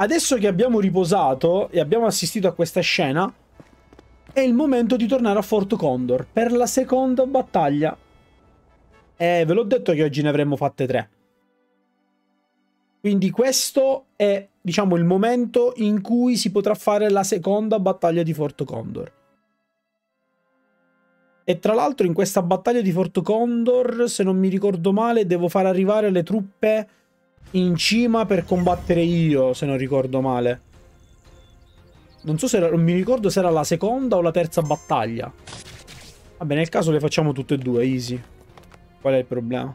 Adesso che abbiamo riposato e abbiamo assistito a questa scena, è il momento di tornare a Fort Condor per la seconda battaglia. E ve l'ho detto che oggi ne avremmo fatte tre. Quindi questo è, diciamo, il momento in cui si potrà fare la seconda battaglia di Fort Condor. E tra l'altro in questa battaglia di Fort Condor, se non mi ricordo male, devo far arrivare le truppe in cima per combattere io, se non ricordo male. Non so se era, non mi ricordo se era la seconda o la terza battaglia. Vabbè, nel caso le facciamo tutte e due, easy. Qual è il problema?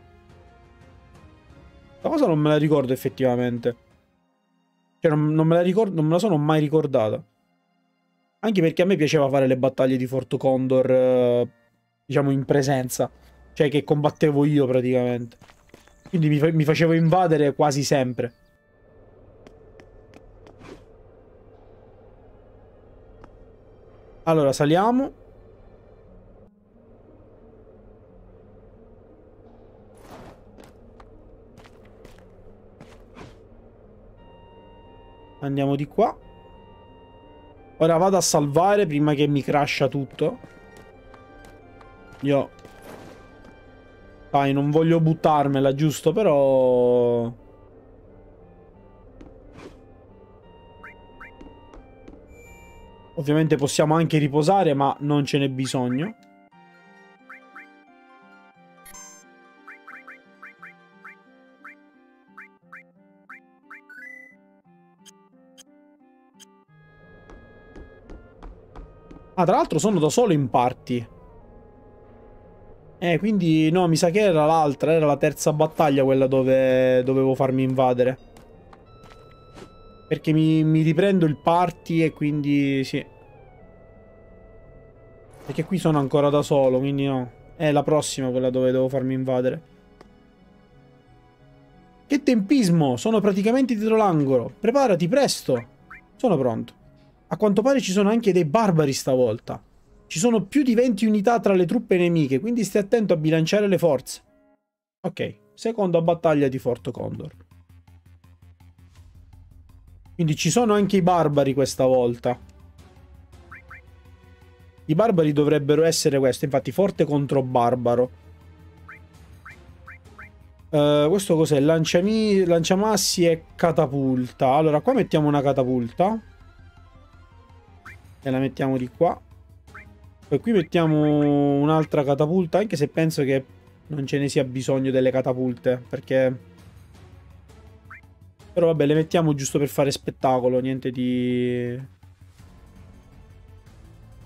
La cosa non me la ricordo effettivamente. Cioè, non, non me la ricordo, non me la sono mai ricordata. Anche perché a me piaceva fare le battaglie di Fort Condor, eh, diciamo, in presenza. Cioè, che combattevo io praticamente. Quindi mi, mi facevo invadere quasi sempre. Allora, saliamo. Andiamo di qua. Ora vado a salvare prima che mi crasha tutto. Io dai, non voglio buttarmela, giusto? Però... Ovviamente possiamo anche riposare, ma non ce n'è bisogno. Ah, tra l'altro sono da solo in party. Eh, quindi no, mi sa che era l'altra, era la terza battaglia quella dove dovevo farmi invadere. Perché mi, mi riprendo il party e quindi sì. Perché qui sono ancora da solo, quindi no. È la prossima quella dove devo farmi invadere. Che tempismo! Sono praticamente dietro l'angolo. Preparati, presto! Sono pronto. A quanto pare ci sono anche dei barbari stavolta. Ci sono più di 20 unità tra le truppe nemiche, quindi stai attento a bilanciare le forze. Ok, seconda battaglia di Fort Condor. Quindi ci sono anche i barbari questa volta. I barbari dovrebbero essere questo, infatti forte contro barbaro. Uh, questo cos'è? Lanciami, lanciamassi e catapulta. Allora, qua mettiamo una catapulta. E la mettiamo di qua. Poi qui mettiamo un'altra catapulta, anche se penso che non ce ne sia bisogno delle catapulte, perché... Però vabbè, le mettiamo giusto per fare spettacolo, niente di...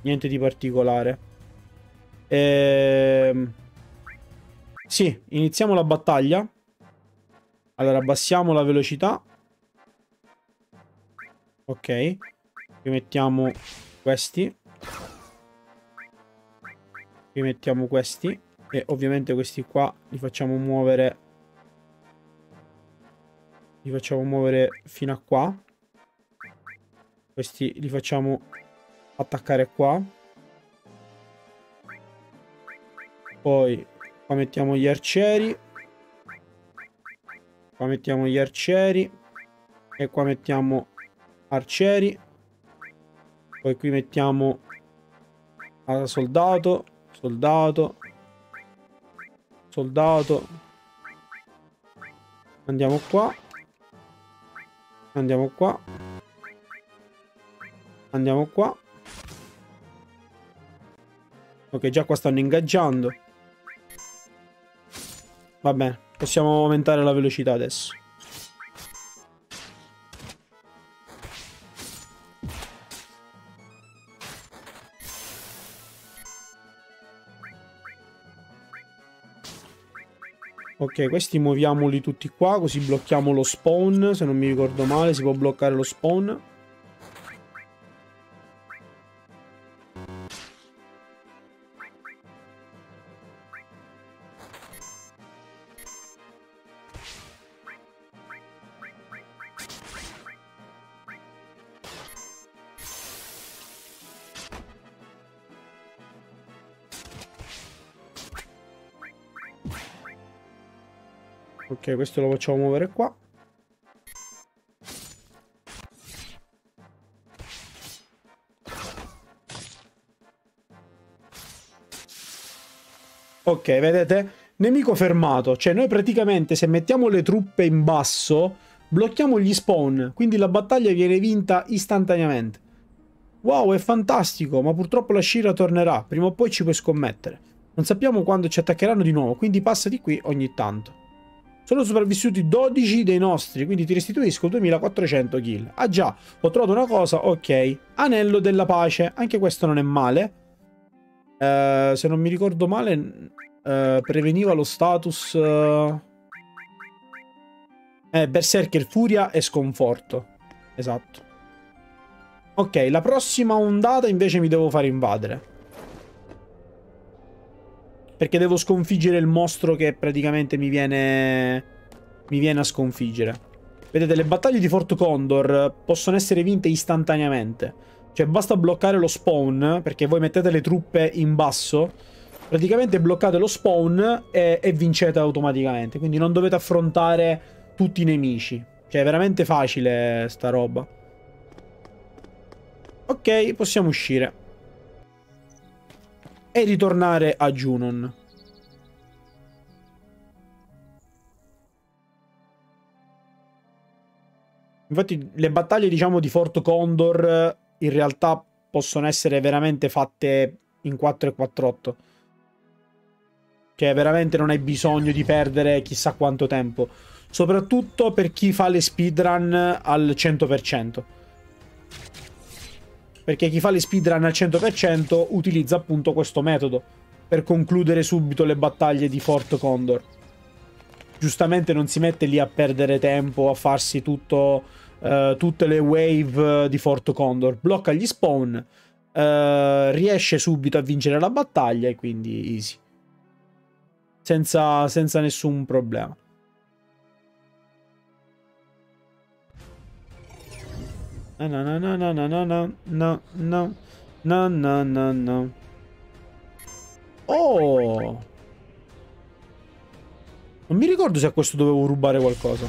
Niente di particolare. Ehm... Sì, iniziamo la battaglia. Allora, abbassiamo la velocità. Ok. Qui mettiamo questi. Qui mettiamo questi. E ovviamente questi qua li facciamo muovere. Li facciamo muovere fino a qua. Questi li facciamo attaccare qua. Poi qua mettiamo gli arcieri. Qua mettiamo gli arcieri. E qua mettiamo arcieri. Poi qui mettiamo soldato. Soldato. Soldato. Andiamo qua. Andiamo qua. Andiamo qua. Ok, già qua stanno ingaggiando. Va bene, possiamo aumentare la velocità adesso. Ok, questi muoviamoli tutti qua, così blocchiamo lo spawn, se non mi ricordo male, si può bloccare lo spawn. Questo lo facciamo muovere qua. Ok, vedete? Nemico fermato. Cioè, noi praticamente se mettiamo le truppe in basso, blocchiamo gli spawn. Quindi la battaglia viene vinta istantaneamente. Wow, è fantastico, ma purtroppo la Shira tornerà. Prima o poi ci puoi scommettere. Non sappiamo quando ci attaccheranno di nuovo, quindi passa di qui ogni tanto. Sono sopravvissuti 12 dei nostri, quindi ti restituisco 2400 kill. Ah già, ho trovato una cosa, ok. Anello della pace, anche questo non è male. Uh, se non mi ricordo male, uh, preveniva lo status... Uh... Eh, Berserker, Furia e Sconforto. Esatto. Ok, la prossima ondata invece mi devo fare invadere. Perché devo sconfiggere il mostro che praticamente mi viene... Mi viene a sconfiggere. Vedete, le battaglie di Fort Condor possono essere vinte istantaneamente. Cioè, basta bloccare lo spawn, perché voi mettete le truppe in basso. Praticamente bloccate lo spawn e, e vincete automaticamente. Quindi non dovete affrontare tutti i nemici. Cioè, è veramente facile sta roba. Ok, possiamo uscire e ritornare a Junon. Infatti le battaglie diciamo di Fort Condor in realtà possono essere veramente fatte in 4 e 4-8. Cioè veramente non hai bisogno di perdere chissà quanto tempo. Soprattutto per chi fa le speedrun al 100% perché chi fa le speedrun al 100% utilizza appunto questo metodo per concludere subito le battaglie di Fort Condor. Giustamente non si mette lì a perdere tempo, a farsi tutto, uh, tutte le wave di Fort Condor, blocca gli spawn, uh, riesce subito a vincere la battaglia e quindi easy. Senza, senza nessun problema. No, no, no, no, no, no, no, no, no, no, no, no, no. Oh! Non mi ricordo se a questo dovevo rubare qualcosa.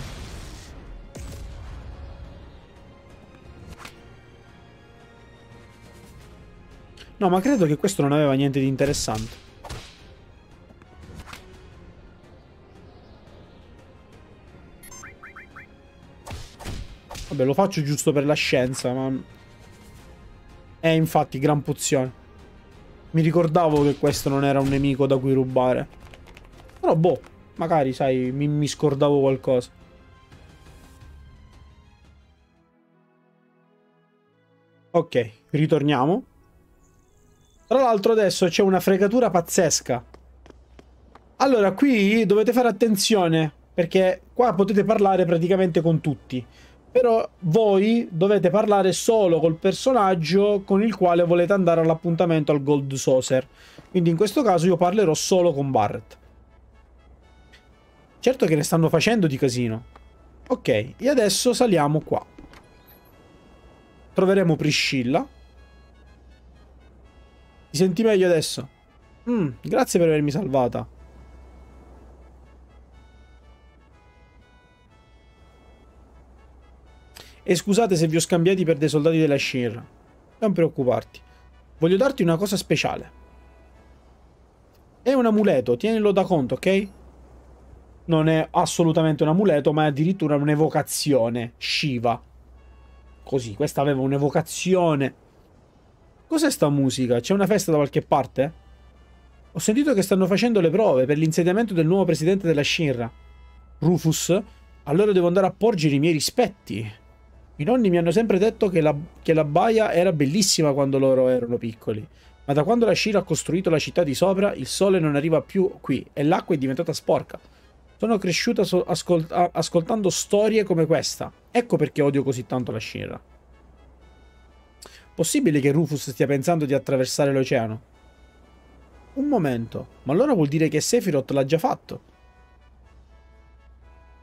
No, ma credo che questo non aveva niente di interessante. Vabbè, lo faccio giusto per la scienza, ma... È infatti gran pozione. Mi ricordavo che questo non era un nemico da cui rubare. Però boh, magari, sai, mi, mi scordavo qualcosa. Ok, ritorniamo. Tra l'altro adesso c'è una fregatura pazzesca. Allora, qui dovete fare attenzione, perché qua potete parlare praticamente con tutti. Però voi dovete parlare solo col personaggio con il quale volete andare all'appuntamento al Gold Saucer. Quindi in questo caso io parlerò solo con Barret. Certo che ne stanno facendo di casino. Ok, e adesso saliamo qua. Troveremo Priscilla. Ti senti meglio adesso? Mm, grazie per avermi salvata. E scusate se vi ho scambiati per dei soldati della Shinra. Non preoccuparti. Voglio darti una cosa speciale. È un amuleto, tienilo da conto, ok? Non è assolutamente un amuleto, ma è addirittura un'evocazione. Shiva. Così, questa aveva un'evocazione. Cos'è sta musica? C'è una festa da qualche parte? Ho sentito che stanno facendo le prove per l'insediamento del nuovo presidente della Shinra. Rufus? Allora devo andare a porgere i miei rispetti. I nonni mi hanno sempre detto che la, che la baia era bellissima quando loro erano piccoli. Ma da quando la Shira ha costruito la città di sopra, il sole non arriva più qui e l'acqua è diventata sporca. Sono cresciuta so ascolt ascoltando storie come questa. Ecco perché odio così tanto la Shira. Possibile che Rufus stia pensando di attraversare l'oceano? Un momento, ma allora vuol dire che Sephiroth l'ha già fatto.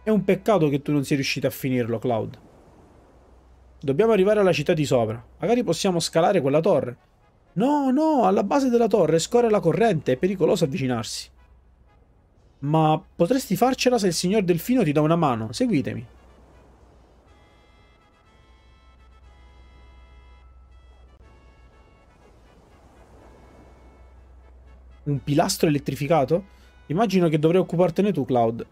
È un peccato che tu non sia riuscito a finirlo, Cloud. Dobbiamo arrivare alla città di sopra. Magari possiamo scalare quella torre. No, no, alla base della torre scorre la corrente, è pericoloso avvicinarsi. Ma potresti farcela se il signor Delfino ti dà una mano. Seguitemi. Un pilastro elettrificato? Immagino che dovrei occupartene tu, Cloud.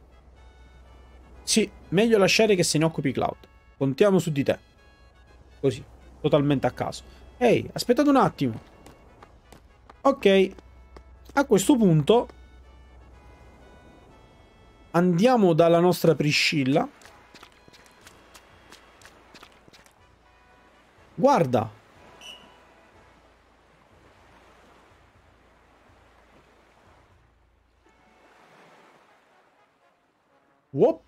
Sì, meglio lasciare che se ne occupi Cloud. Contiamo su di te. Così, totalmente a caso. Ehi, aspettate un attimo. Ok. A questo punto andiamo dalla nostra Priscilla. Guarda, Whoop.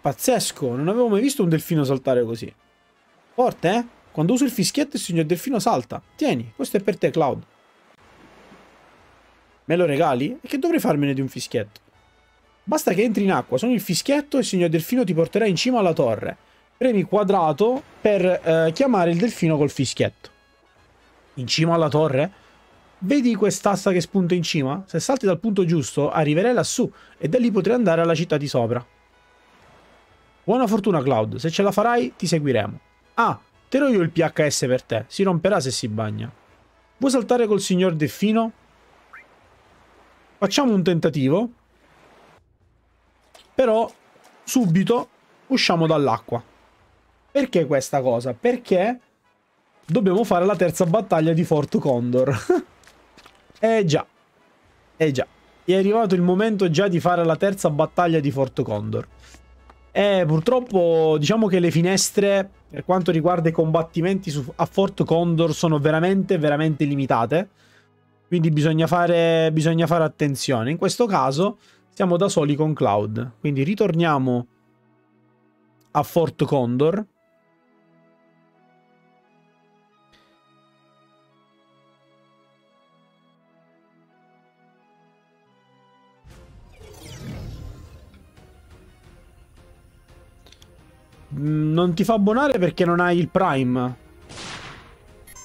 Pazzesco, non avevo mai visto un delfino saltare così. Forte, eh? Quando uso il fischietto il signor delfino salta. Tieni, questo è per te, Cloud. Me lo regali? E che dovrei farmene di un fischietto? Basta che entri in acqua, suoni il fischietto e il signor delfino ti porterà in cima alla torre. Premi quadrato per eh, chiamare il delfino col fischietto. In cima alla torre? Vedi quest'asta che spunta in cima? Se salti dal punto giusto, arriverai lassù e da lì potrai andare alla città di sopra. Buona fortuna, Cloud. Se ce la farai, ti seguiremo. Ah, terrò io il PHS per te. Si romperà se si bagna. Vuoi saltare col signor Delfino? Facciamo un tentativo. Però, subito, usciamo dall'acqua. Perché questa cosa? Perché dobbiamo fare la terza battaglia di Fort Condor. Eh già. Eh già. È arrivato il momento già di fare la terza battaglia di Fort Condor. E purtroppo diciamo che le finestre per quanto riguarda i combattimenti su, a Fort Condor sono veramente, veramente limitate. Quindi bisogna fare, bisogna fare attenzione. In questo caso siamo da soli con Cloud. Quindi ritorniamo a Fort Condor. Non ti fa abbonare perché non hai il Prime.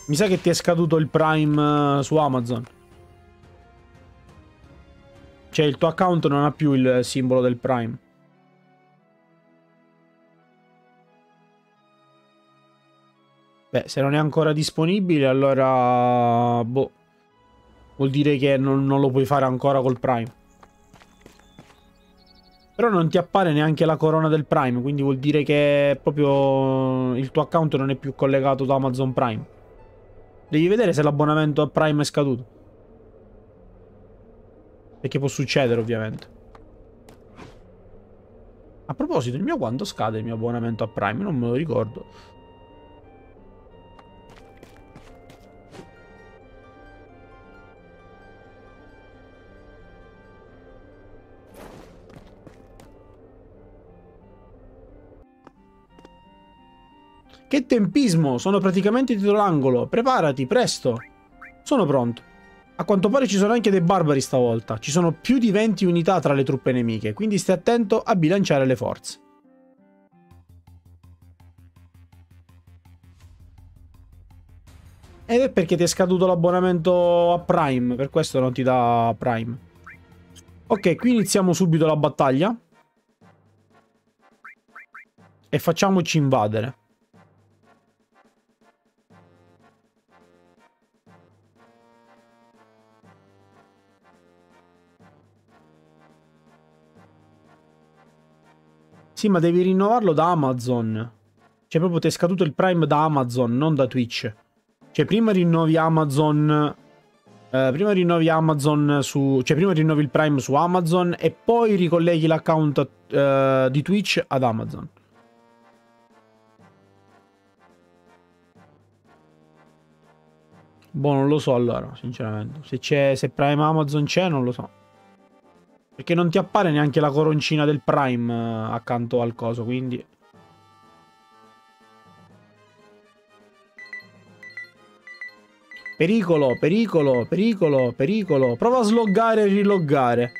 Mi sa che ti è scaduto il Prime eh, su Amazon. Cioè il tuo account non ha più il simbolo del Prime. Beh, se non è ancora disponibile, allora... Boh. Vuol dire che non, non lo puoi fare ancora col Prime. Però non ti appare neanche la corona del Prime, quindi vuol dire che proprio il tuo account non è più collegato da Amazon Prime. Devi vedere se l'abbonamento a Prime è scaduto. Perché può succedere, ovviamente. A proposito, il mio quando scade il mio abbonamento a Prime? Non me lo ricordo. Tempismo! Sono praticamente dietro l'angolo. Preparati, presto. Sono pronto. A quanto pare ci sono anche dei barbari stavolta. Ci sono più di 20 unità tra le truppe nemiche, quindi stai attento a bilanciare le forze. Ed è perché ti è scaduto l'abbonamento a Prime, per questo non ti dà Prime. Ok, qui iniziamo subito la battaglia. E facciamoci invadere. Sì, ma devi rinnovarlo da Amazon. Cioè, proprio ti è scaduto il Prime da Amazon, non da Twitch. Cioè, prima rinnovi Amazon. Eh, prima rinnovi Amazon su. Cioè, prima rinnovi il Prime su Amazon e poi ricolleghi l'account eh, di Twitch ad Amazon. Boh, non lo so allora, sinceramente. Se c'è. Se Prime Amazon c'è, non lo so. Perché non ti appare neanche la coroncina del Prime eh, accanto al coso, quindi... Pericolo, pericolo, pericolo, pericolo. Prova a sloggare e riloggare.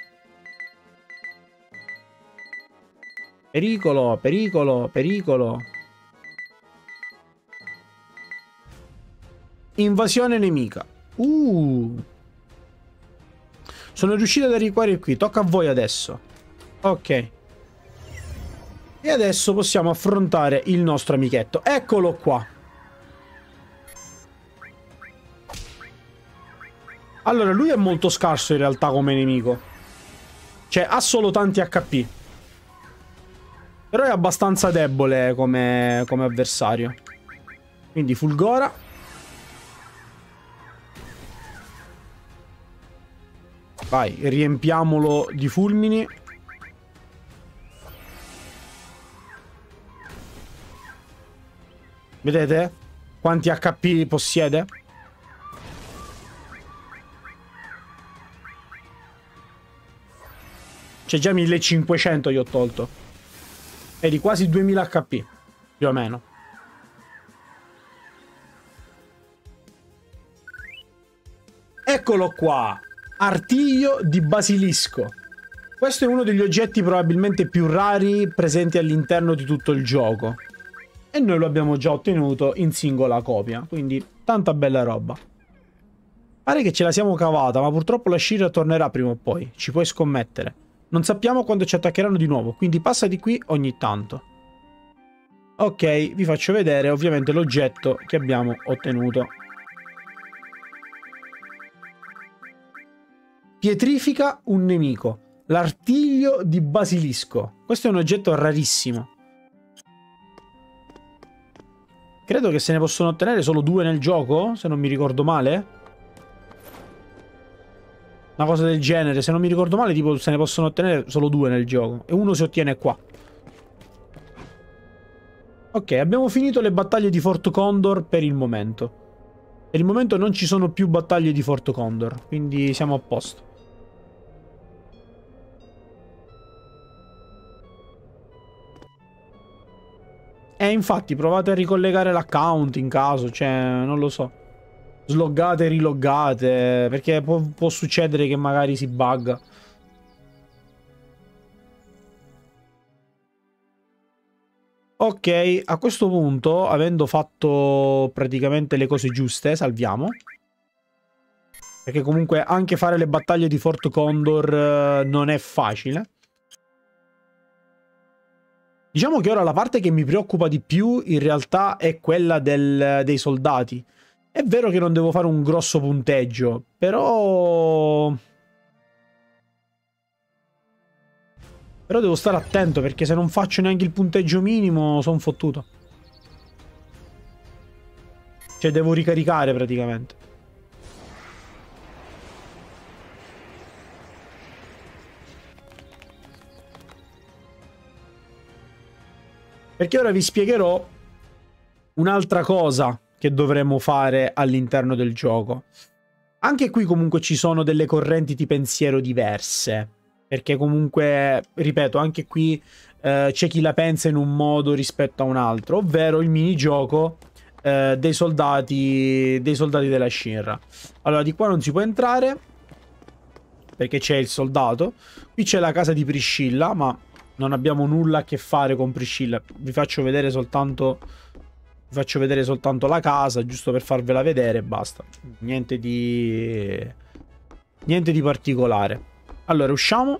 Pericolo, pericolo, pericolo. Invasione nemica. Uh. Sono riuscito ad arrivare qui. Tocca a voi adesso. Ok. E adesso possiamo affrontare il nostro amichetto. Eccolo qua. Allora, lui è molto scarso in realtà come nemico. Cioè, ha solo tanti HP. Però è abbastanza debole come, come avversario. Quindi Fulgora. Vai, riempiamolo di fulmini. Vedete? Quanti HP possiede? C'è già 1500 gli ho tolto. E di quasi 2000 HP. Più o meno. Eccolo qua. Artiglio di basilisco. Questo è uno degli oggetti probabilmente più rari presenti all'interno di tutto il gioco. E noi lo abbiamo già ottenuto in singola copia. Quindi tanta bella roba. Pare che ce la siamo cavata, ma purtroppo la Shira tornerà prima o poi. Ci puoi scommettere. Non sappiamo quando ci attaccheranno di nuovo, quindi passa di qui ogni tanto. Ok, vi faccio vedere ovviamente l'oggetto che abbiamo ottenuto. Pietrifica un nemico. L'artiglio di basilisco. Questo è un oggetto rarissimo. Credo che se ne possono ottenere solo due nel gioco, se non mi ricordo male. Una cosa del genere, se non mi ricordo male, tipo se ne possono ottenere solo due nel gioco. E uno si ottiene qua. Ok, abbiamo finito le battaglie di Fort Condor per il momento. Per il momento non ci sono più battaglie di Fort Condor, quindi siamo a posto. E infatti provate a ricollegare l'account in caso, cioè non lo so sloggate riloggate, perché può, può succedere che magari si bugga. Ok, a questo punto, avendo fatto praticamente le cose giuste, salviamo. Perché comunque anche fare le battaglie di Fort Condor eh, non è facile. Diciamo che ora la parte che mi preoccupa di più in realtà è quella del, dei soldati. È vero che non devo fare un grosso punteggio, però... Però devo stare attento perché se non faccio neanche il punteggio minimo sono fottuto. Cioè devo ricaricare praticamente. Perché ora vi spiegherò un'altra cosa che dovremmo fare all'interno del gioco. Anche qui comunque ci sono delle correnti di pensiero diverse, perché comunque, ripeto, anche qui eh, c'è chi la pensa in un modo rispetto a un altro, ovvero il minigioco eh, dei soldati dei soldati della Shinra. Allora, di qua non si può entrare, perché c'è il soldato. Qui c'è la casa di Priscilla, ma non abbiamo nulla a che fare con Priscilla. Vi faccio vedere soltanto vi faccio vedere soltanto la casa, giusto per farvela vedere e basta. Niente di... Niente di particolare. Allora, usciamo.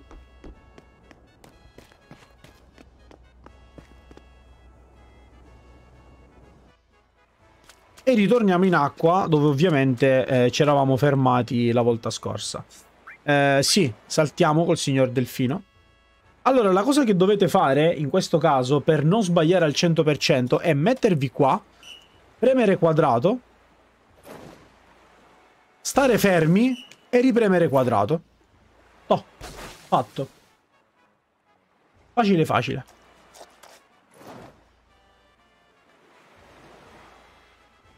E ritorniamo in acqua, dove ovviamente eh, ci eravamo fermati la volta scorsa. Eh, sì, saltiamo col signor Delfino. Allora, la cosa che dovete fare in questo caso per non sbagliare al 100% è mettervi qua, premere quadrato, stare fermi e ripremere quadrato. Oh, fatto. Facile facile.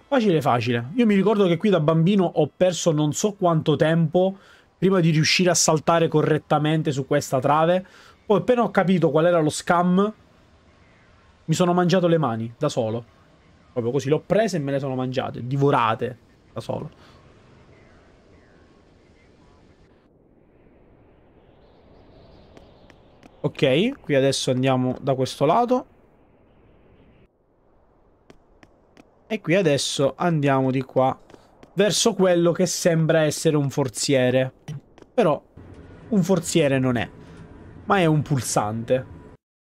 Facile facile. Io mi ricordo che qui da bambino ho perso non so quanto tempo prima di riuscire a saltare correttamente su questa trave. Poi appena ho capito qual era lo scam, mi sono mangiato le mani da solo. Proprio così, l'ho prese e me le sono mangiate, divorate da solo. Ok, qui adesso andiamo da questo lato. E qui adesso andiamo di qua verso quello che sembra essere un forziere. Però un forziere non è ma è un pulsante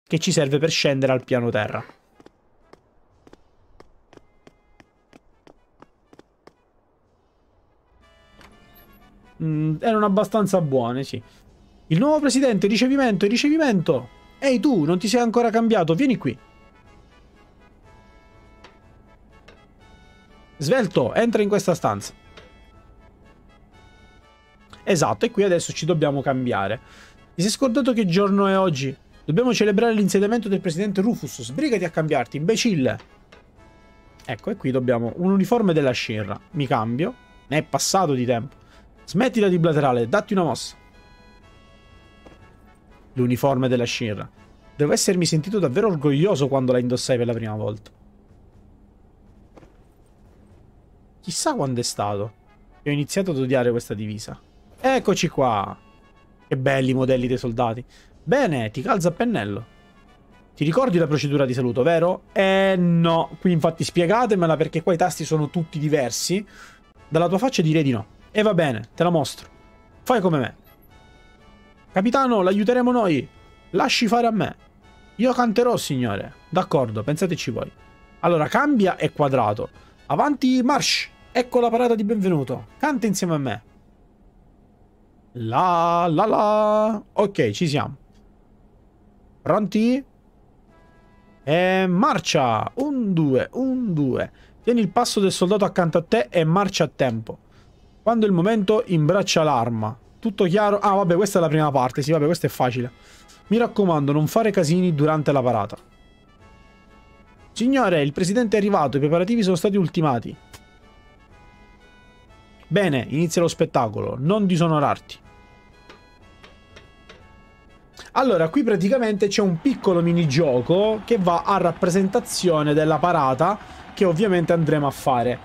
che ci serve per scendere al piano terra. Mm, erano abbastanza buone, sì. Il nuovo presidente, ricevimento, ricevimento. Ehi tu, non ti sei ancora cambiato, vieni qui. Svelto, entra in questa stanza. Esatto, e qui adesso ci dobbiamo cambiare. Ti sei scordato che giorno è oggi? Dobbiamo celebrare l'insediamento del presidente Rufus. Sbrigati a cambiarti, imbecille. Ecco, e qui dobbiamo un uniforme della Shinra. Mi cambio. Ne è passato di tempo. Smettila di blaterale, datti una mossa. L'uniforme della Shinra. Devo essermi sentito davvero orgoglioso quando la indossai per la prima volta. Chissà quando è stato ho iniziato ad odiare questa divisa. Eccoci qua. Che belli i modelli dei soldati. Bene, ti calza a pennello. Ti ricordi la procedura di saluto, vero? Eh no, qui infatti spiegatemela perché qua i tasti sono tutti diversi. Dalla tua faccia direi di no. E va bene, te la mostro. Fai come me. Capitano, l'aiuteremo noi. Lasci fare a me. Io canterò, signore. D'accordo, pensateci voi. Allora, cambia e quadrato. Avanti, march! Ecco la parata di benvenuto. Canta insieme a me. La la la. Ok, ci siamo. Pronti? E marcia! Un, due, un, due. Tieni il passo del soldato accanto a te e marcia a tempo. Quando è il momento, imbraccia l'arma. Tutto chiaro? Ah, vabbè, questa è la prima parte. Sì, vabbè, questo è facile. Mi raccomando, non fare casini durante la parata. Signore, il presidente è arrivato, i preparativi sono stati ultimati. Bene, inizia lo spettacolo, non disonorarti. Allora, qui praticamente c'è un piccolo minigioco che va a rappresentazione della parata che ovviamente andremo a fare.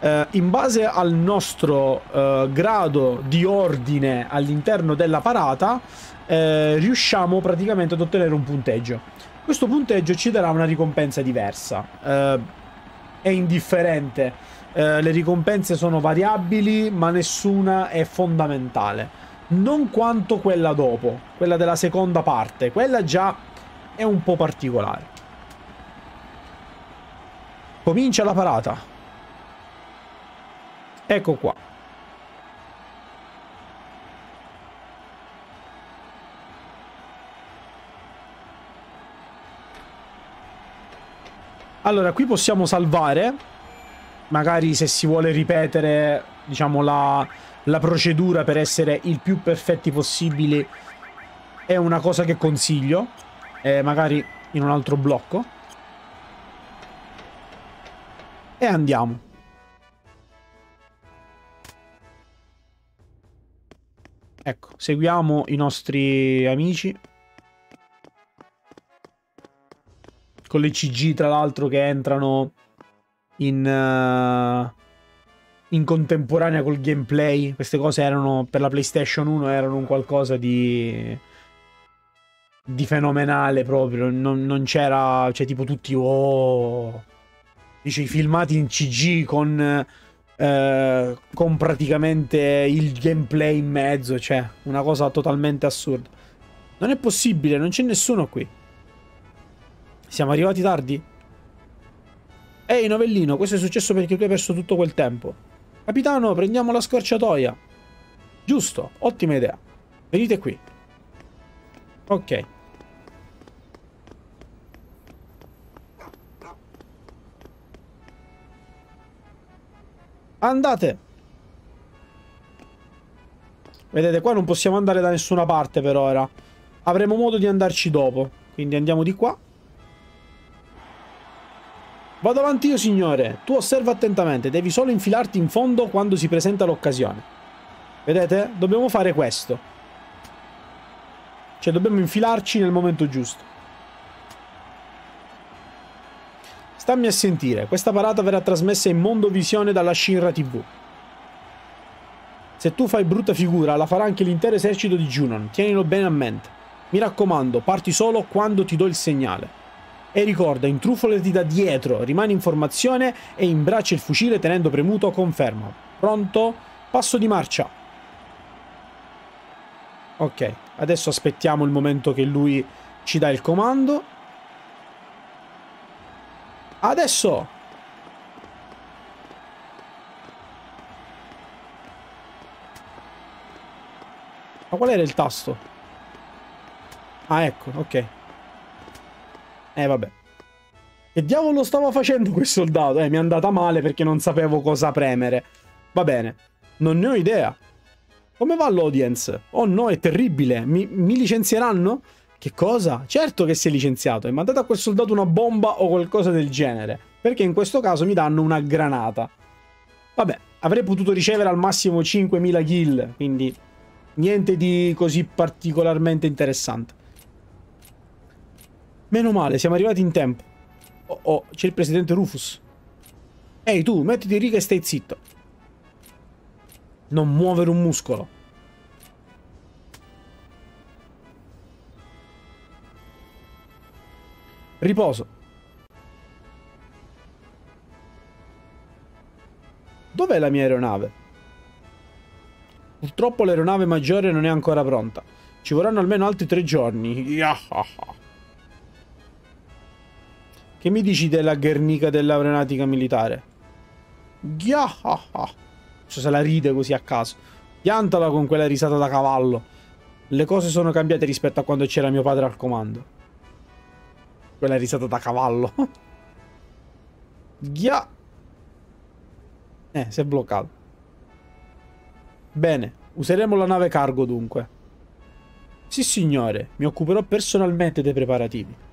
Uh, in base al nostro uh, grado di ordine all'interno della parata, uh, riusciamo praticamente ad ottenere un punteggio. Questo punteggio ci darà una ricompensa diversa. Uh, è indifferente. Uh, le ricompense sono variabili, ma nessuna è fondamentale. Non quanto quella dopo, quella della seconda parte. Quella già è un po' particolare. Comincia la parata. Ecco qua. Allora, qui possiamo salvare. Magari se si vuole ripetere, diciamo, la, la procedura per essere il più perfetti possibili. È una cosa che consiglio. Eh, magari in un altro blocco. E andiamo. Ecco, seguiamo i nostri amici. con le CG tra l'altro che entrano in, uh, in contemporanea col gameplay. Queste cose erano per la PlayStation 1 erano un qualcosa di di fenomenale proprio. Non, non c'era, cioè tipo tutti oh dice i filmati in CG con eh, con praticamente il gameplay in mezzo, cioè una cosa totalmente assurda. Non è possibile, non c'è nessuno qui. Siamo arrivati tardi? Ehi, novellino, questo è successo perché tu hai perso tutto quel tempo. Capitano, prendiamo la scorciatoia. Giusto, ottima idea. Venite qui. Ok. Andate. Vedete, qua non possiamo andare da nessuna parte per ora. Avremo modo di andarci dopo. Quindi andiamo di qua. Vado avanti io, signore. Tu osserva attentamente. Devi solo infilarti in fondo quando si presenta l'occasione. Vedete? Dobbiamo fare questo. Cioè, dobbiamo infilarci nel momento giusto. Stammi a sentire. Questa parata verrà trasmessa in mondo visione dalla Shinra TV. Se tu fai brutta figura, la farà anche l'intero esercito di Junon. Tienilo bene a mente. Mi raccomando, parti solo quando ti do il segnale. E ricorda, intrufolati da dietro, rimani in formazione e imbraccia il fucile tenendo premuto conferma. Pronto? Passo di marcia. Ok, adesso aspettiamo il momento che lui ci dà il comando. Adesso! Ma qual era il tasto? Ah, ecco, ok. Eh, vabbè. Che diavolo stava facendo quel soldato? Eh, mi è andata male perché non sapevo cosa premere. Va bene. Non ne ho idea. Come va l'audience? Oh no, è terribile. Mi, mi, licenzieranno? Che cosa? Certo che si è licenziato. E mandate a quel soldato una bomba o qualcosa del genere. Perché in questo caso mi danno una granata. Vabbè, avrei potuto ricevere al massimo 5.000 kill. Quindi niente di così particolarmente interessante. Meno male, siamo arrivati in tempo. Oh, oh, c'è il presidente Rufus. Ehi tu, mettiti in riga e stai zitto. Non muovere un muscolo. Riposo. Dov'è la mia aeronave? Purtroppo l'aeronave maggiore non è ancora pronta. Ci vorranno almeno altri tre giorni. Yahaha. Che mi dici della Guernica dell'aeronautica militare? Ghiahaha. So se la ride così a caso. Piantala con quella risata da cavallo. Le cose sono cambiate rispetto a quando c'era mio padre al comando. Quella risata da cavallo. Ghia. Eh, si è bloccato. Bene, useremo la nave cargo dunque. Sì signore, mi occuperò personalmente dei preparativi.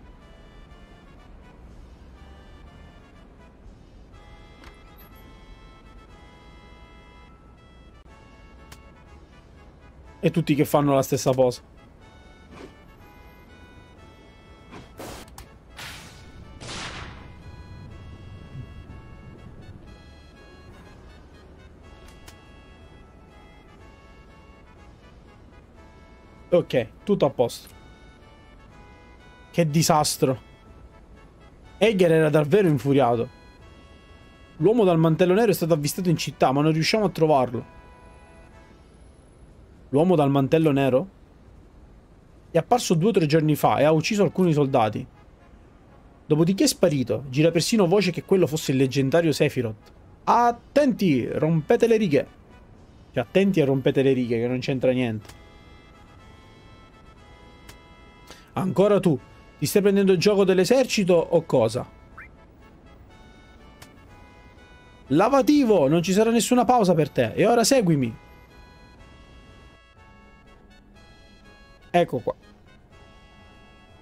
E tutti che fanno la stessa posa. Ok, tutto a posto. Che disastro. Egger era davvero infuriato. L'uomo dal mantello nero è stato avvistato in città, ma non riusciamo a trovarlo. L'uomo dal mantello nero? È apparso due o tre giorni fa e ha ucciso alcuni soldati. Dopodiché è sparito. Gira persino voce che quello fosse il leggendario Sephiroth. Attenti, rompete le righe. Cioè, attenti e rompete le righe, che non c'entra niente. Ancora tu. Ti stai prendendo il gioco dell'esercito o cosa? Lavativo, non ci sarà nessuna pausa per te. E ora seguimi. Ecco qua.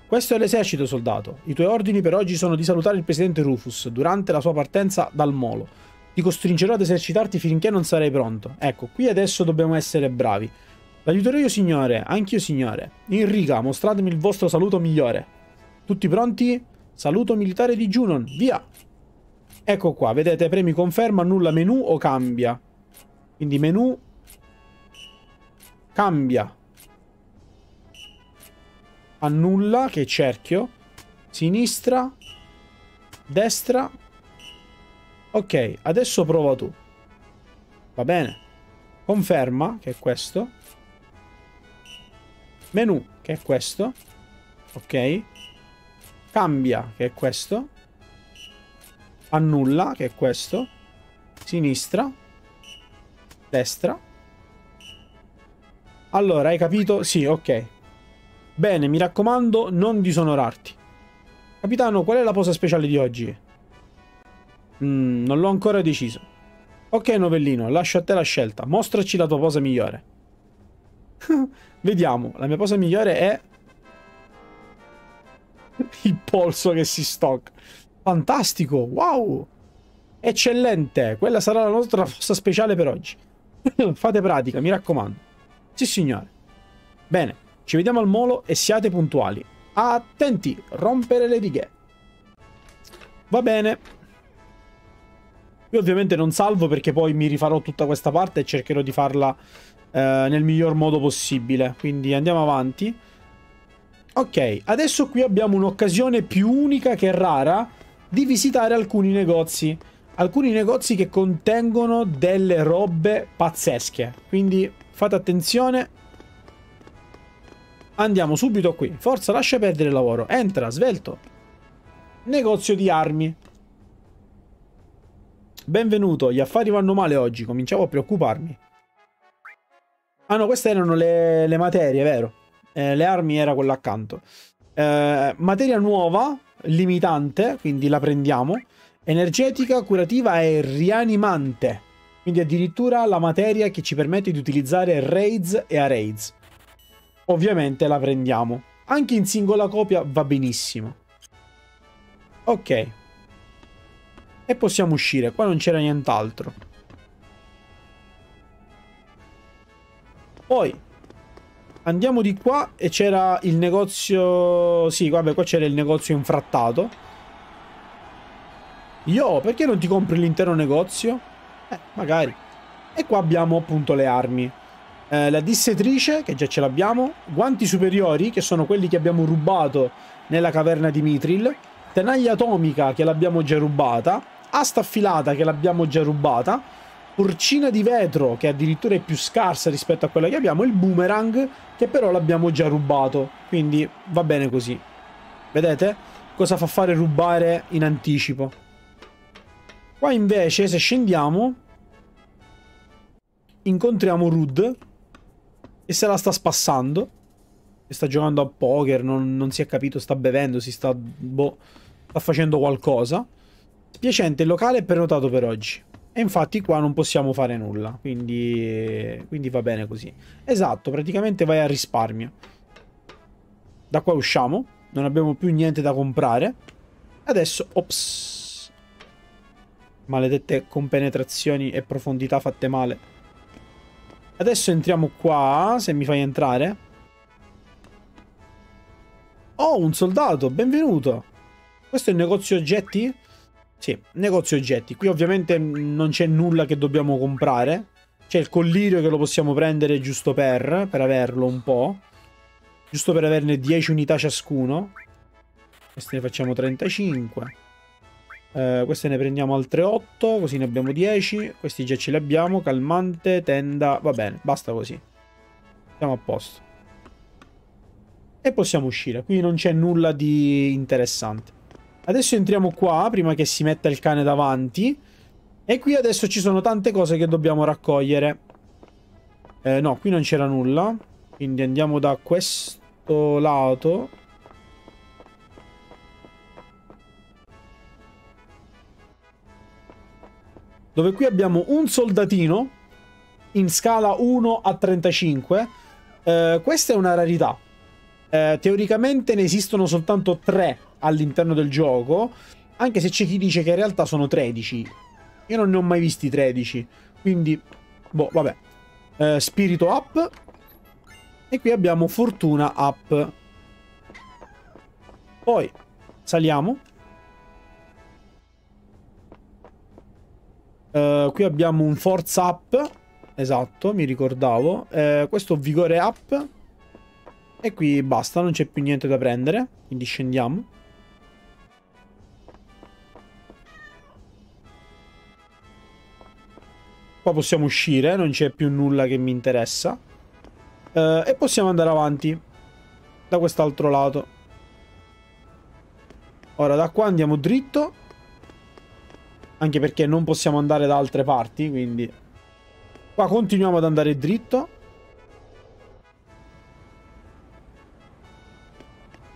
Questo è l'esercito, soldato. I tuoi ordini per oggi sono di salutare il presidente Rufus durante la sua partenza dal molo. Ti costringerò ad esercitarti finché non sarai pronto. Ecco, qui adesso dobbiamo essere bravi. L'aiuterò io, signore. Anch'io, signore. In riga, mostratemi il vostro saluto migliore. Tutti pronti? Saluto militare di Junon. Via! Ecco qua, vedete, premi conferma, annulla menu o cambia. Quindi menu... Cambia annulla, che è cerchio, sinistra, destra. Ok, adesso prova tu. Va bene. Conferma, che è questo. Menu, che è questo. Ok. Cambia, che è questo. Annulla, che è questo. Sinistra. Destra. Allora, hai capito? Sì, ok. Bene, mi raccomando, non disonorarti. Capitano, qual è la posa speciale di oggi? Mm, non l'ho ancora deciso. Ok, novellino, lascio a te la scelta. Mostraci la tua posa migliore. Vediamo, la mia posa migliore è... Il polso che si stocca. Fantastico, wow! Eccellente, quella sarà la nostra posa speciale per oggi. Fate pratica, mi raccomando. Sì, signore. Bene. Ci vediamo al molo e siate puntuali. Attenti, rompere le righe. Va bene. Io ovviamente non salvo perché poi mi rifarò tutta questa parte e cercherò di farla eh, nel miglior modo possibile. Quindi andiamo avanti. Ok, adesso qui abbiamo un'occasione più unica che rara di visitare alcuni negozi. Alcuni negozi che contengono delle robe pazzesche. Quindi fate attenzione Andiamo subito qui. Forza, lascia perdere il lavoro. Entra, svelto. Negozio di armi. Benvenuto, gli affari vanno male oggi, cominciavo a preoccuparmi. Ah no, queste erano le, le materie, vero? Eh, le armi era quella accanto. Eh, materia nuova, limitante, quindi la prendiamo. Energetica, curativa e rianimante. Quindi addirittura la materia che ci permette di utilizzare raids e arrays. Ovviamente la prendiamo. Anche in singola copia va benissimo. Ok. E possiamo uscire. Qua non c'era nient'altro. Poi andiamo di qua e c'era il negozio... Sì, vabbè, qua c'era il negozio infrattato. Io, perché non ti compri l'intero negozio? Eh, magari. E qua abbiamo appunto le armi. Eh, la dissetrice, che già ce l'abbiamo. Guanti superiori, che sono quelli che abbiamo rubato nella caverna di Mitril. Tenaglia atomica, che l'abbiamo già rubata. Asta affilata, che l'abbiamo già rubata porcina di vetro che addirittura è più scarsa rispetto a quella che abbiamo, il boomerang che però l'abbiamo già rubato, quindi va bene così. Vedete? Cosa fa fare rubare in anticipo. Qua invece se scendiamo incontriamo Rud e se la sta spassando. E sta giocando a poker, non, non si è capito, sta bevendo, si sta... boh, sta facendo qualcosa. Spiacente, il locale è prenotato per oggi. E infatti qua non possiamo fare nulla, quindi, quindi va bene così. Esatto, praticamente vai a risparmio. Da qua usciamo, non abbiamo più niente da comprare. Adesso, ops. Maledette compenetrazioni e profondità fatte male. Adesso entriamo qua, se mi fai entrare. Oh, un soldato, benvenuto. Questo è il negozio oggetti? Sì, negozio oggetti. Qui ovviamente non c'è nulla che dobbiamo comprare. C'è il collirio che lo possiamo prendere giusto per, per averlo un po'. Giusto per averne 10 unità ciascuno. Queste ne facciamo 35. Eh, queste ne prendiamo altre 8, così ne abbiamo 10. Questi già ce li abbiamo. Calmante, tenda, va bene, basta così. Siamo a posto. E possiamo uscire. Qui non c'è nulla di interessante. Adesso entriamo qua, prima che si metta il cane davanti. E qui adesso ci sono tante cose che dobbiamo raccogliere. Eh, no, qui non c'era nulla. Quindi andiamo da questo lato. Dove qui abbiamo un soldatino in scala 1 a 35. Eh, questa è una rarità. Eh, teoricamente ne esistono soltanto 3 all'interno del gioco, anche se c'è chi dice che in realtà sono 13. Io non ne ho mai visti 13, quindi, boh, vabbè. Eh, spirito up. E qui abbiamo fortuna up. Poi saliamo. Uh, qui abbiamo un forza up. Esatto, mi ricordavo. Uh, questo vigore up. E qui basta, non c'è più niente da prendere. Quindi scendiamo. Qua possiamo uscire, non c'è più nulla che mi interessa. Uh, e possiamo andare avanti. Da quest'altro lato. Ora da qua andiamo dritto. Anche perché non possiamo andare da altre parti, quindi... Qua continuiamo ad andare dritto.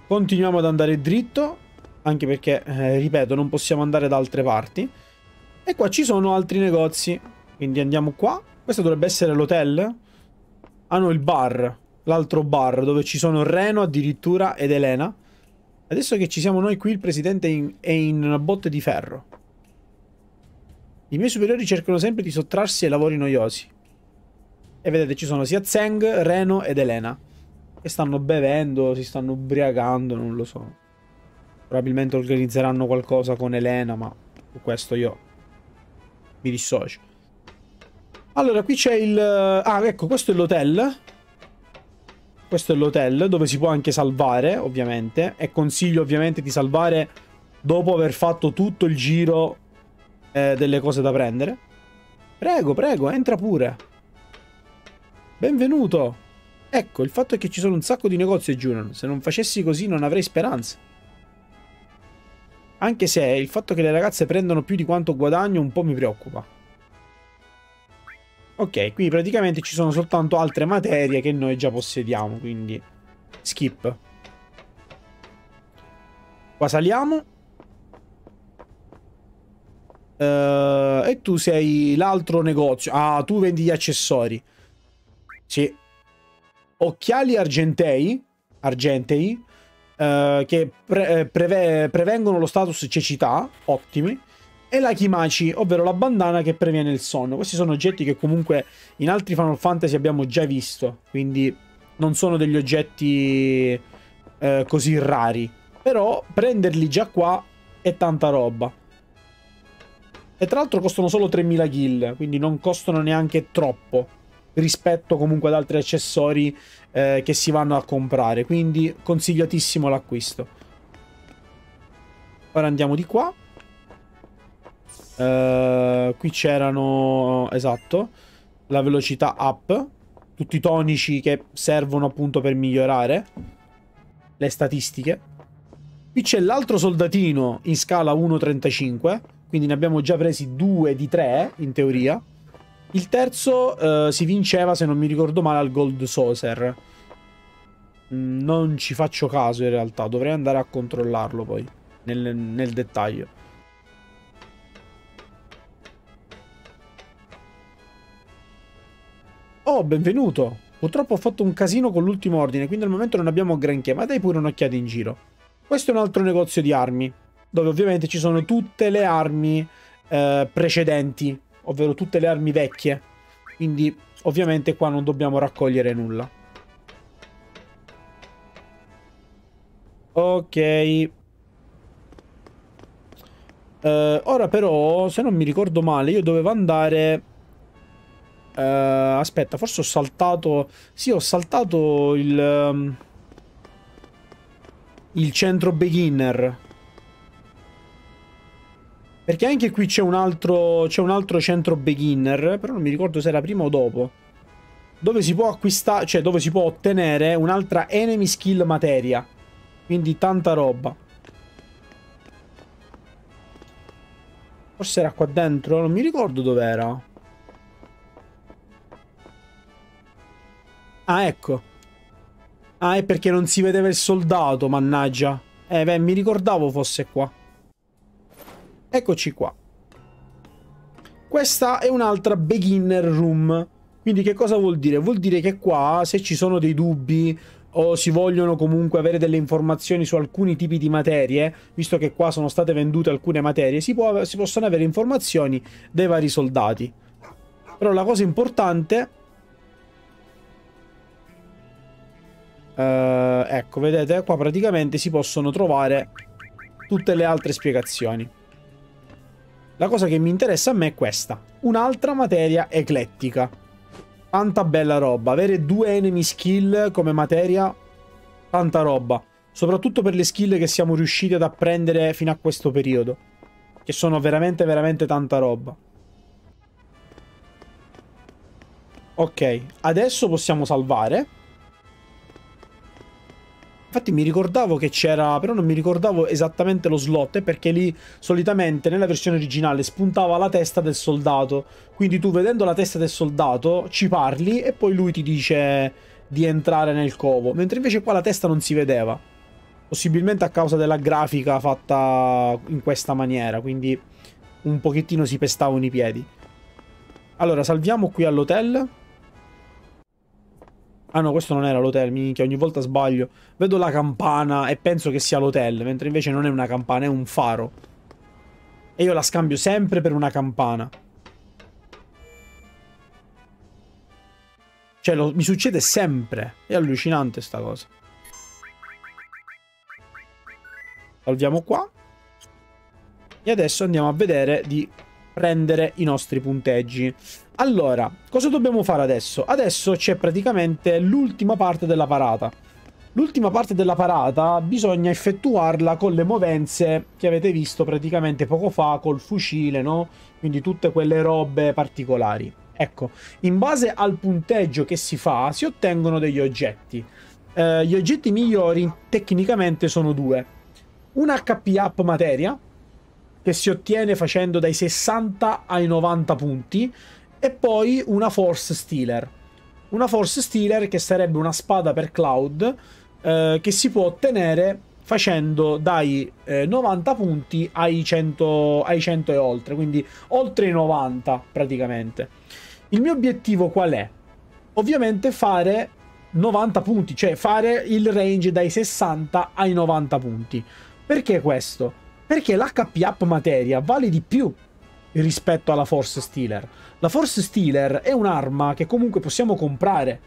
Continuiamo ad andare dritto. Anche perché, eh, ripeto, non possiamo andare da altre parti. E qua ci sono altri negozi. Quindi andiamo qua. Questo dovrebbe essere l'hotel. Ah no, il bar. L'altro bar dove ci sono Reno addirittura ed Elena. Adesso che ci siamo noi qui, il presidente è in, è in una botte di ferro. I miei superiori cercano sempre di sottrarsi ai lavori noiosi. E vedete, ci sono sia Zeng, Reno ed Elena. Che stanno bevendo, si stanno ubriacando, non lo so. Probabilmente organizzeranno qualcosa con Elena, ma su questo io mi dissocio. Allora, qui c'è il... Ah, ecco, questo è l'hotel. Questo è l'hotel, dove si può anche salvare, ovviamente. E consiglio, ovviamente, di salvare dopo aver fatto tutto il giro eh, delle cose da prendere. Prego, prego, entra pure. Benvenuto. Ecco, il fatto è che ci sono un sacco di negozi a Junon. Se non facessi così non avrei speranze. Anche se il fatto che le ragazze prendano più di quanto guadagno un po' mi preoccupa. Ok, qui praticamente ci sono soltanto altre materie che noi già possediamo, quindi skip. Qua saliamo. Uh, e tu sei l'altro negozio. Ah, tu vendi gli accessori. Sì. Occhiali argentei. Argentei. Uh, che pre preve prevengono lo status cecità. Ottimi e la Kimachi, ovvero la bandana che previene il sonno. Questi sono oggetti che comunque in altri Final Fantasy abbiamo già visto, quindi non sono degli oggetti eh, così rari. Però prenderli già qua è tanta roba. E tra l'altro costano solo 3000 kill, quindi non costano neanche troppo rispetto comunque ad altri accessori eh, che si vanno a comprare. Quindi consigliatissimo l'acquisto. Ora andiamo di qua. Uh, qui c'erano, esatto, la velocità up, tutti i tonici che servono appunto per migliorare le statistiche. Qui c'è l'altro soldatino in scala 1.35, quindi ne abbiamo già presi due di tre in teoria. Il terzo uh, si vinceva, se non mi ricordo male, al Gold Saucer. Mm, non ci faccio caso in realtà, dovrei andare a controllarlo poi, nel, nel dettaglio. Oh, benvenuto. Purtroppo ho fatto un casino con l'ultimo ordine, quindi al momento non abbiamo granché, ma dai pure un'occhiata in giro. Questo è un altro negozio di armi, dove ovviamente ci sono tutte le armi eh, precedenti, ovvero tutte le armi vecchie. Quindi ovviamente qua non dobbiamo raccogliere nulla. Ok. Uh, ora però, se non mi ricordo male, io dovevo andare Uh, aspetta, forse ho saltato... Sì, ho saltato il... Um, il centro beginner. Perché anche qui c'è un altro... C'è un altro centro beginner, però non mi ricordo se era prima o dopo. Dove si può acquistare... Cioè, dove si può ottenere un'altra enemy skill materia. Quindi tanta roba. Forse era qua dentro? Non mi ricordo dove era. Ah, ecco. Ah, è perché non si vedeva il soldato, mannaggia. Eh, beh, mi ricordavo fosse qua. Eccoci qua. Questa è un'altra beginner room. Quindi che cosa vuol dire? Vuol dire che qua, se ci sono dei dubbi o si vogliono comunque avere delle informazioni su alcuni tipi di materie, visto che qua sono state vendute alcune materie, si, può, si possono avere informazioni dai vari soldati. Però la cosa importante Uh, ecco, vedete, qua praticamente si possono trovare tutte le altre spiegazioni. La cosa che mi interessa a me è questa. Un'altra materia eclettica. Tanta bella roba. Avere due enemy skill come materia, tanta roba. Soprattutto per le skill che siamo riusciti ad apprendere fino a questo periodo. Che sono veramente, veramente tanta roba. Ok, adesso possiamo salvare. Infatti mi ricordavo che c'era, però non mi ricordavo esattamente lo slot, perché lì solitamente nella versione originale spuntava la testa del soldato. Quindi tu vedendo la testa del soldato ci parli e poi lui ti dice di entrare nel covo. Mentre invece qua la testa non si vedeva. Possibilmente a causa della grafica fatta in questa maniera, quindi un pochettino si pestavano i piedi. Allora, salviamo qui all'hotel. Ah no, questo non era l'hotel, minchia, ogni volta sbaglio. Vedo la campana e penso che sia l'hotel, mentre invece non è una campana, è un faro. E io la scambio sempre per una campana. Cioè, lo, mi succede sempre. È allucinante sta cosa. Salviamo qua. E adesso andiamo a vedere di prendere i nostri punteggi. Allora, cosa dobbiamo fare adesso? Adesso c'è praticamente l'ultima parte della parata. L'ultima parte della parata bisogna effettuarla con le movenze che avete visto praticamente poco fa col fucile, no? Quindi tutte quelle robe particolari. Ecco, in base al punteggio che si fa si ottengono degli oggetti. Eh, gli oggetti migliori tecnicamente sono due. Un HP up materia, che si ottiene facendo dai 60 ai 90 punti e poi una Force Stealer. Una Force Stealer che sarebbe una spada per Cloud eh, che si può ottenere facendo dai eh, 90 punti ai 100, ai 100 e oltre, quindi oltre i 90 praticamente. Il mio obiettivo qual è? Ovviamente fare 90 punti, cioè fare il range dai 60 ai 90 punti. Perché questo? Perché l'HP up materia vale di più rispetto alla Force Stealer. La Force Stealer è un'arma che comunque possiamo comprare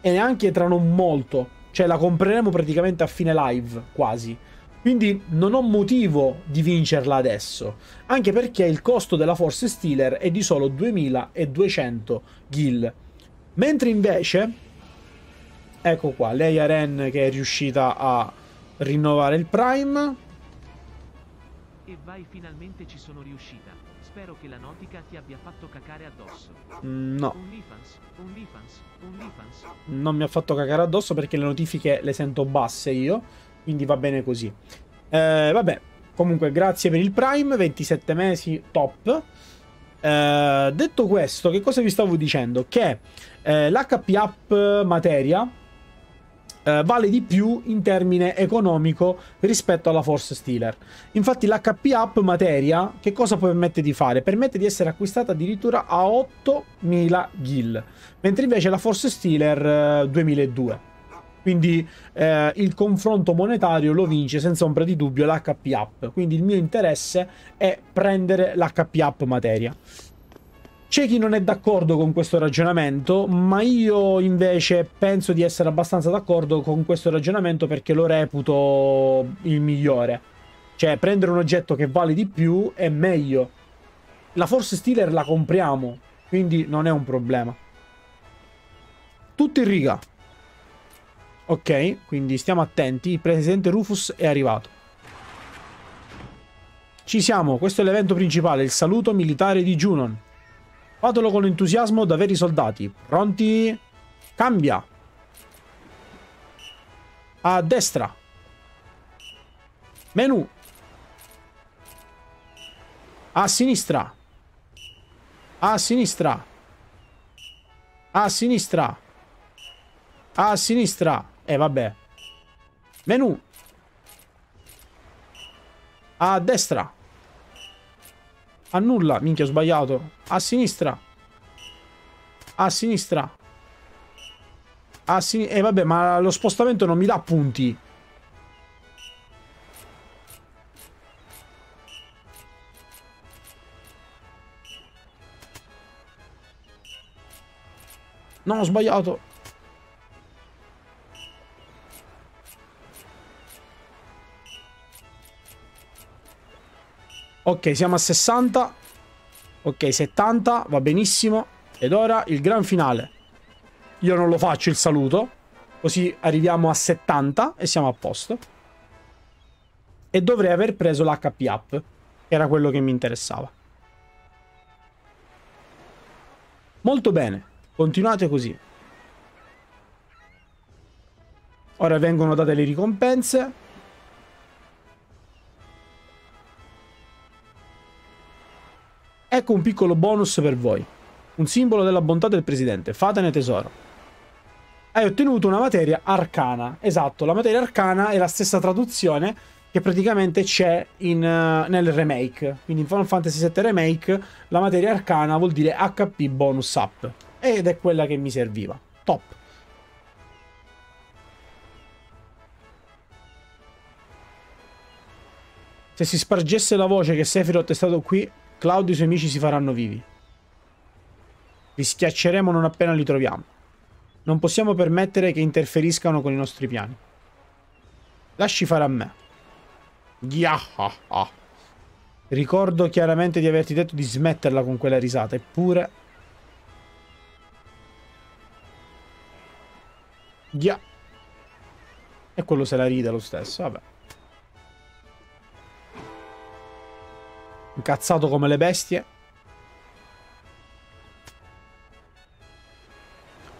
e neanche tra non molto, cioè la compreremo praticamente a fine live quasi. Quindi non ho motivo di vincerla adesso, anche perché il costo della Force Stealer è di solo 2200 gil. Mentre invece ecco qua, Leia Ren che è riuscita a rinnovare il Prime. E vai, finalmente ci sono riuscita. Spero che la notica ti abbia fatto cacare addosso. Mm, no. OnlyFans, OnlyFans, OnlyFans. Non mi ha fatto cacare addosso perché le notifiche le sento basse io, quindi va bene così. Eh, vabbè, comunque grazie per il Prime, 27 mesi, top. Eh, detto questo, che cosa vi stavo dicendo? Che eh, l'HP Up materia eh, vale di più in termine economico rispetto alla Force Stealer. Infatti l'HP Up materia che cosa permette di fare? Permette di essere acquistata addirittura a 8000 gil, mentre invece la Force Stealer eh, 2002. Quindi eh, il confronto monetario lo vince senza ombra di dubbio l'HP Up. Quindi il mio interesse è prendere l'HP Up materia. C'è chi non è d'accordo con questo ragionamento, ma io invece penso di essere abbastanza d'accordo con questo ragionamento perché lo reputo il migliore. Cioè, prendere un oggetto che vale di più è meglio. La Force Stealer la compriamo, quindi non è un problema. Tutto in riga. Ok, quindi stiamo attenti. Il presidente Rufus è arrivato. Ci siamo, questo è l'evento principale, il saluto militare di Junon. Fatelo con entusiasmo da veri soldati. Pronti? Cambia. A destra. Menu. A sinistra. A sinistra. A sinistra. A sinistra. E eh, vabbè. Menu. A destra. Annulla. Minchia, ho sbagliato. A sinistra. A sinistra. A sinistra. E vabbè, ma lo spostamento non mi dà punti. No, ho sbagliato. Ok, siamo a 60. Ok, 70, va benissimo. Ed ora il gran finale. Io non lo faccio il saluto. Così arriviamo a 70 e siamo a posto. E dovrei aver preso l'HP up. Che era quello che mi interessava. Molto bene. Continuate così. Ora vengono date le ricompense. Ecco un piccolo bonus per voi. Un simbolo della bontà del presidente. Fatene tesoro. Hai ottenuto una materia arcana. Esatto, la materia arcana è la stessa traduzione che praticamente c'è uh, nel remake. Quindi in Final Fantasy VII Remake la materia arcana vuol dire HP bonus up. Ed è quella che mi serviva. Top. Se si spargesse la voce che Sephiroth è stato qui, Claudio e i suoi amici si faranno vivi. Li schiacceremo non appena li troviamo. Non possiamo permettere che interferiscano con i nostri piani. Lasci fare a me. Yahaha. Ricordo chiaramente di averti detto di smetterla con quella risata, eppure... Gia. E quello se la ride lo stesso, vabbè. Incazzato come le bestie.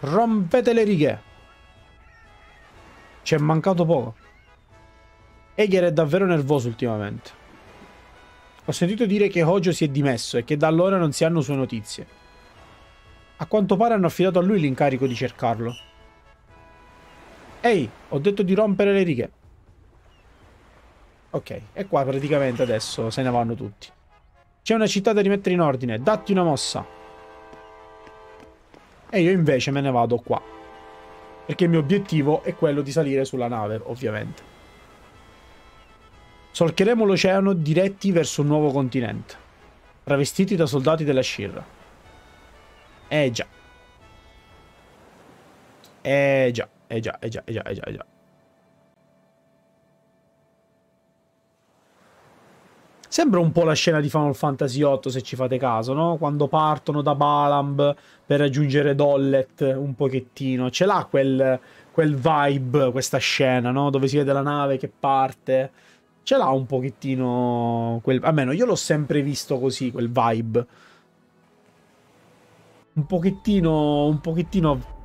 Rompete le righe. Ci è mancato poco. Eger è davvero nervoso ultimamente. Ho sentito dire che Hojo si è dimesso e che da allora non si hanno sue notizie. A quanto pare hanno affidato a lui l'incarico di cercarlo. Ehi, ho detto di rompere le righe. Ok, e qua praticamente adesso se ne vanno tutti. C'è una città da rimettere in ordine, datti una mossa. E io invece me ne vado qua. Perché il mio obiettivo è quello di salire sulla nave, ovviamente. Solcheremo l'oceano diretti verso un nuovo continente. Travestiti da soldati della Shirra. Eh già. Eh già, eh già, eh già, eh già, eh già, eh già. Sembra un po' la scena di Final Fantasy VIII, se ci fate caso, no? Quando partono da Balamb per raggiungere Dollet un pochettino. Ce l'ha quel, quel vibe, questa scena, no? Dove si vede la nave che parte. Ce l'ha un pochettino... Quel... Almeno io l'ho sempre visto così, quel vibe. Un pochettino... Un pochettino